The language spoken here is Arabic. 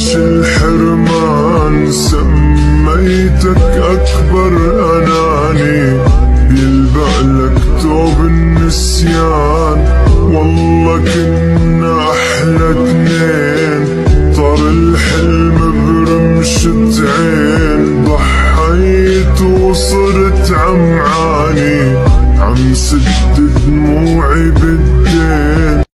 مش الحرمان سميتك أكبر أناني. يلبق لك توب النسيان. والله كنا أحلى اتنين طار الحلم برمشة عين. ضحيت وصرت عم عاني. عم سد